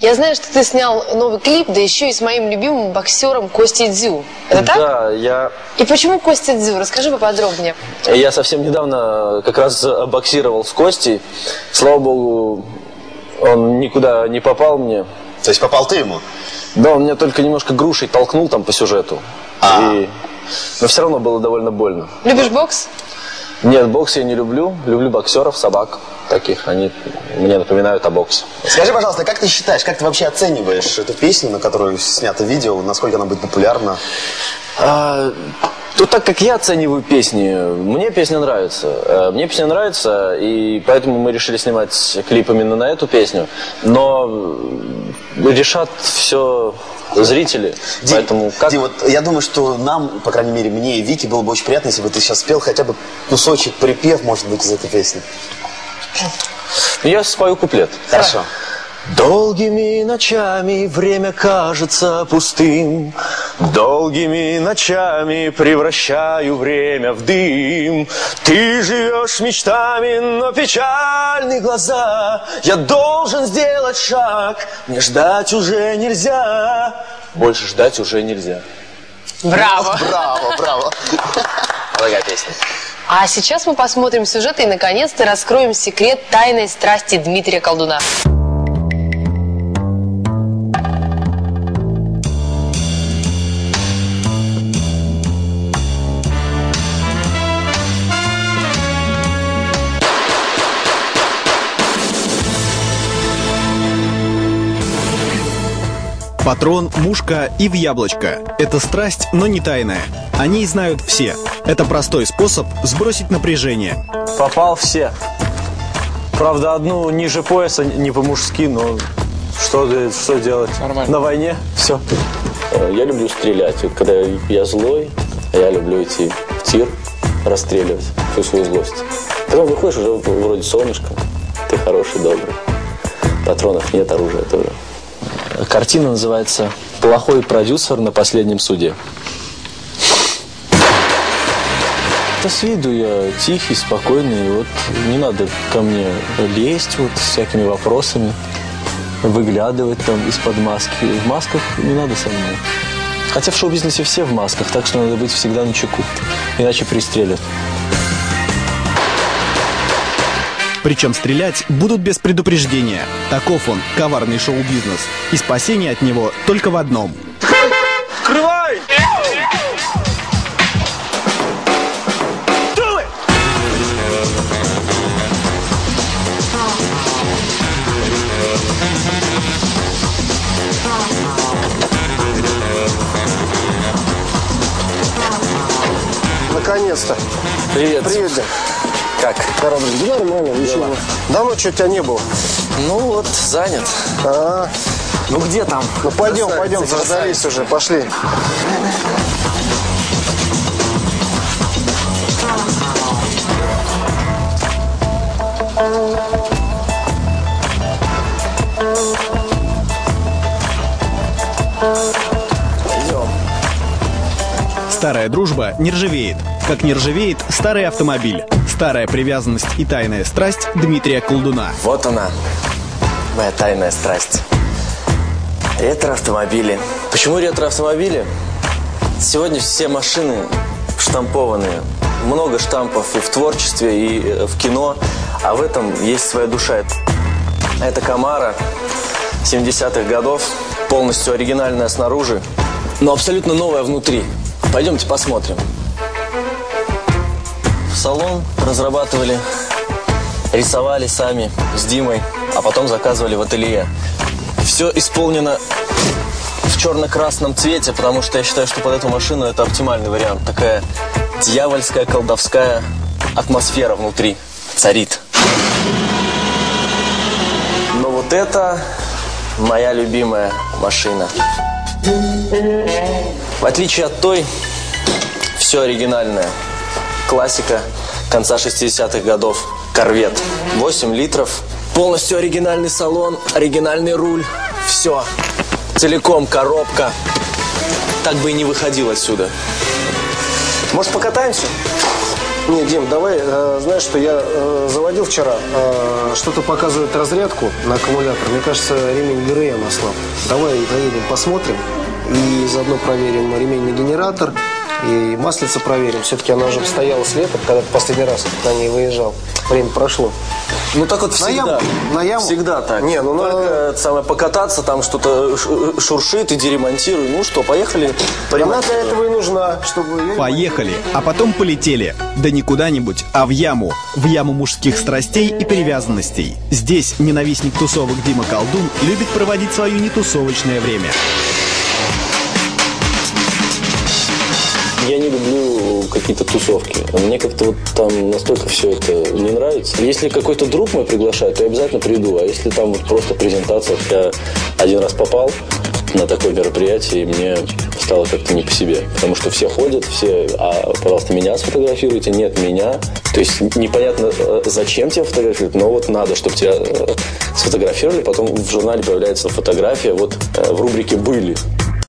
Я знаю, что ты снял новый клип, да еще и с моим любимым боксером Костей Дзю. Это так? Да, я, И почему Костя Дзю? Расскажи поподробнее. я совсем недавно как раз боксировал с Костей. Слава богу, он никуда не попал мне. То есть попал ты ему? Да, он меня только немножко грушей толкнул там по сюжету. А. И... Но все равно было довольно больно. Любишь бокс? Нет, бокс я не люблю. Люблю боксеров, собак таких. Они мне напоминают о боксе. Скажи, пожалуйста, как ты считаешь, как ты вообще оцениваешь эту песню, на которую снято видео, насколько она будет популярна? А, то так как я оцениваю песни, мне песня нравится. Э, Мне песня нравится, и поэтому мы решили снимать клип именно на эту песню. Но э, решат все зрители. Ди, поэтому как... Ди, вот я думаю, что нам, по крайней мере, мне и Вике было бы очень приятно, если бы ты сейчас спел хотя бы кусочек, припев, может быть, из этой песни. Я спою куплет. Хорошо. Долгими ночами время кажется пустым, Долгими ночами превращаю время в дым. Ты живешь мечтами, но печальны глаза. Я должен сделать шаг, мне ждать уже нельзя. Больше ждать уже нельзя. Браво! Браво, браво. Дорогая песня. А сейчас мы посмотрим сюжет и наконец-то раскроем секрет тайной страсти Дмитрия Колдуна. Патрон, мушка и в яблочко. Это страсть, но не тайная. О ней знают все. Это простой способ сбросить напряжение. Попал все. Правда, одну ниже пояса, не по-мужски, но что, что делать? Нормально. На войне все. Я люблю стрелять. Вот когда я злой, я люблю идти в тир, расстреливать всю свою злость. Потом выходишь уже вроде солнышко, ты хороший, добрый. Патронов нет, оружия тоже. Картина называется «Плохой продюсер на последнем суде». Да с виду я тихий, спокойный, вот не надо ко мне лезть вот с всякими вопросами, выглядывать там из-под маски. В масках не надо со мной. Хотя в шоу-бизнесе все в масках, так что надо быть всегда на чеку, иначе пристрелят. Причем стрелять будут без предупреждения. Таков он, коварный шоу-бизнес. И спасение от него только в одном. Открывай! Наконец-то. Привет. Привет, Дим. Как? Корабль. Да нормально, ничего. Давно что тебя не было. Ну вот, занят. А, Ну где там? ну пойдем, пойдем, заждались уже, пошли. Старая дружба не ржавеет. Как не ржавеет старый автомобиль. Старая привязанность и тайная страсть Дмитрия Колдуна. Вот она, моя тайная страсть. Ретро-автомобили. Почему ретро-автомобили? Сегодня все машины штампованные. Много штампов и в творчестве, и э, в кино. А в этом есть своя душа. Это Камара 70-х годов. Полностью оригинальная снаружи, но абсолютно новая внутри. Пойдемте посмотрим. Салон разрабатывали рисовали сами с Димой, а потом заказывали в ателье. Все исполнено в черно-красном цвете, потому что я считаю, что под эту машину это оптимальный вариант. Такая дьявольская, колдовская атмосфера внутри царит. Но вот это моя любимая машина. В отличие от той, все оригинальное. Классика конца 60-х годов. Корвет. 8 литров. Полностью оригинальный салон, оригинальный руль. Все. Целиком коробка. Так бы и не выходил отсюда. Может, покатаемся? Не, Дим, давай, э, знаешь, что я э, заводил вчера, э, что-то показывает разрядку на аккумулятор. Мне кажется, ремень ГРМ ослаб. Давай заедем, посмотрим и заодно проверим ремень на генератор и маслица проверим. Все-таки она уже стояла с лета, когда ты последний раз на ней выезжал. Время прошло. Ну так вот На всегда. яму? На яму? Всегда так. Не, ну, Только на- это самое покататься, там что-то шуршит, иди ремонтируй. Ну что, поехали? Она для этого и нужна, чтобы ее... Поехали, а потом полетели. Да не куда-нибудь, а в яму. В яму мужских страстей и привязанностей. Здесь ненавистник тусовок Дима Колдун любит проводить свое нетусовочное время. Я не люблю какие-то тусовки. Мне как-то вот там настолько все это не нравится. Если какой-то друг мой приглашает, то я обязательно приду. А если там вот просто презентация, я один раз попал на такое мероприятие, и мне стало как-то не по себе. Потому что все ходят, все, а, пожалуйста, меня сфотографируйте, нет меня. То есть непонятно, э, зачем тебя фотографируют, но вот надо, чтобы тебя э, сфотографировали. Потом в журнале появляется фотография вот э, в рубрике «Были».